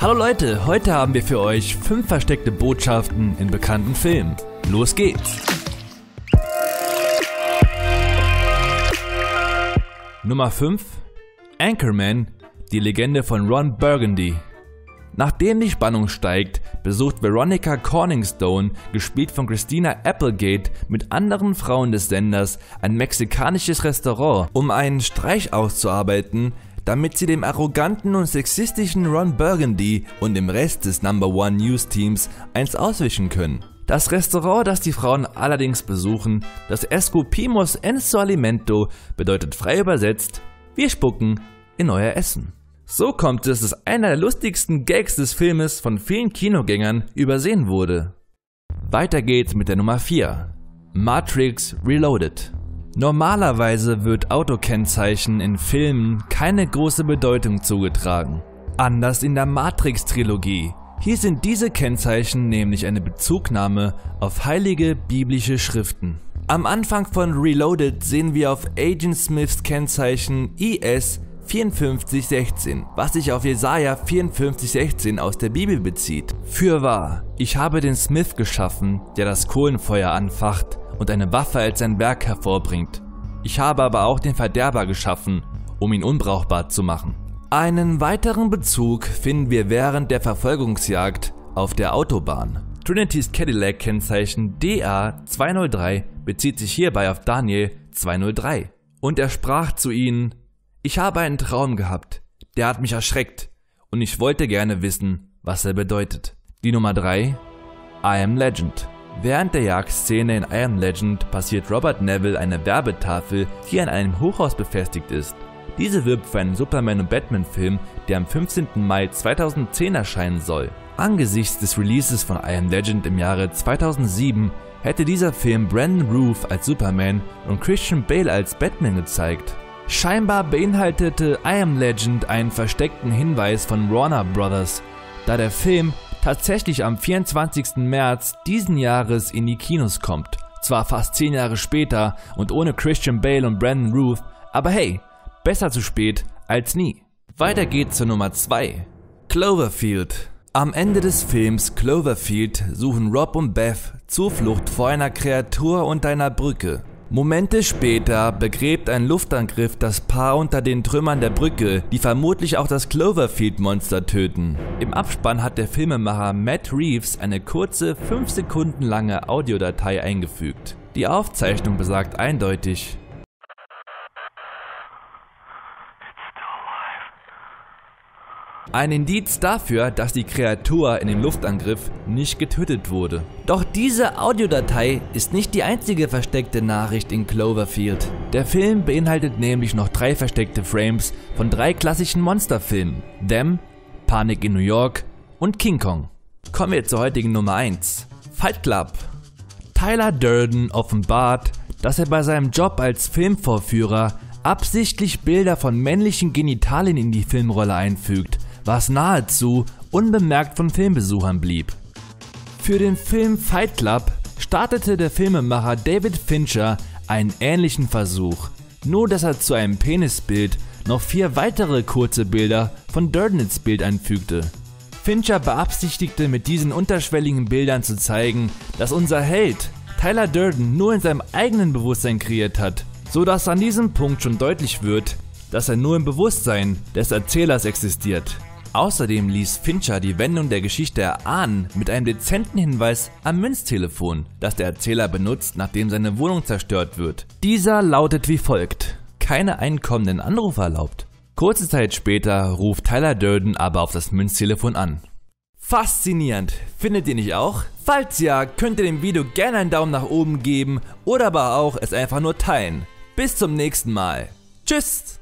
Hallo Leute, heute haben wir für euch 5 versteckte Botschaften in bekannten Filmen. Los geht's! Nummer 5 Anchorman, die Legende von Ron Burgundy. Nachdem die Spannung steigt, besucht Veronica Corningstone, gespielt von Christina Applegate, mit anderen Frauen des Senders ein mexikanisches Restaurant, um einen Streich auszuarbeiten, damit sie dem arroganten und sexistischen Ron Burgundy und dem Rest des Number One News Teams eins auswischen können. Das Restaurant, das die Frauen allerdings besuchen, das Escupimos en su alimento, bedeutet frei übersetzt, wir spucken in euer Essen. So kommt es, dass einer der lustigsten Gags des Filmes von vielen Kinogängern übersehen wurde. Weiter geht's mit der Nummer 4. Matrix Reloaded. Normalerweise wird Autokennzeichen in Filmen keine große Bedeutung zugetragen. Anders in der Matrix-Trilogie. Hier sind diese Kennzeichen nämlich eine Bezugnahme auf heilige biblische Schriften. Am Anfang von Reloaded sehen wir auf Agent Smiths Kennzeichen IS 5416, was sich auf Jesaja 5416 aus der Bibel bezieht. Fürwahr, ich habe den Smith geschaffen, der das Kohlenfeuer anfacht und eine Waffe als sein Werk hervorbringt. Ich habe aber auch den Verderber geschaffen, um ihn unbrauchbar zu machen. Einen weiteren Bezug finden wir während der Verfolgungsjagd auf der Autobahn. Trinity's Cadillac Kennzeichen DA203 bezieht sich hierbei auf Daniel 203. Und er sprach zu ihnen, ich habe einen Traum gehabt, der hat mich erschreckt und ich wollte gerne wissen, was er bedeutet. Die Nummer 3, I am Legend. Während der Jagdszene in I Am Legend passiert Robert Neville eine Werbetafel, die an einem Hochhaus befestigt ist. Diese wirbt für einen Superman- und Batman-Film, der am 15. Mai 2010 erscheinen soll. Angesichts des Releases von I Am Legend im Jahre 2007 hätte dieser Film Brandon Roof als Superman und Christian Bale als Batman gezeigt. Scheinbar beinhaltete I Am Legend einen versteckten Hinweis von Warner Brothers, da der Film tatsächlich am 24. März diesen Jahres in die Kinos kommt. Zwar fast 10 Jahre später und ohne Christian Bale und Brandon Ruth, aber hey, besser zu spät als nie. Weiter geht's zur Nummer 2. Cloverfield. Am Ende des Films Cloverfield suchen Rob und Beth Zuflucht vor einer Kreatur unter einer Brücke. Momente später begräbt ein Luftangriff das Paar unter den Trümmern der Brücke, die vermutlich auch das Cloverfield-Monster töten. Im Abspann hat der Filmemacher Matt Reeves eine kurze, 5 Sekunden lange Audiodatei eingefügt. Die Aufzeichnung besagt eindeutig, Ein Indiz dafür, dass die Kreatur in dem Luftangriff nicht getötet wurde. Doch diese Audiodatei ist nicht die einzige versteckte Nachricht in Cloverfield. Der Film beinhaltet nämlich noch drei versteckte Frames von drei klassischen Monsterfilmen. Them, Panik in New York und King Kong. Kommen wir zur heutigen Nummer 1. Fight Club. Tyler Durden offenbart, dass er bei seinem Job als Filmvorführer absichtlich Bilder von männlichen Genitalien in die Filmrolle einfügt, was nahezu unbemerkt von Filmbesuchern blieb. Für den Film Fight Club startete der Filmemacher David Fincher einen ähnlichen Versuch, nur dass er zu einem Penisbild noch vier weitere kurze Bilder von Durden ins Bild einfügte. Fincher beabsichtigte mit diesen unterschwelligen Bildern zu zeigen, dass unser Held Tyler Durden nur in seinem eigenen Bewusstsein kreiert hat, so dass an diesem Punkt schon deutlich wird, dass er nur im Bewusstsein des Erzählers existiert. Außerdem ließ Fincher die Wendung der Geschichte erahnen mit einem dezenten Hinweis am Münztelefon, das der Erzähler benutzt, nachdem seine Wohnung zerstört wird. Dieser lautet wie folgt: Keine einkommenden Anrufe erlaubt. Kurze Zeit später ruft Tyler Durden aber auf das Münztelefon an. Faszinierend, findet ihr nicht auch? Falls ja, könnt ihr dem Video gerne einen Daumen nach oben geben oder aber auch es einfach nur teilen. Bis zum nächsten Mal. Tschüss!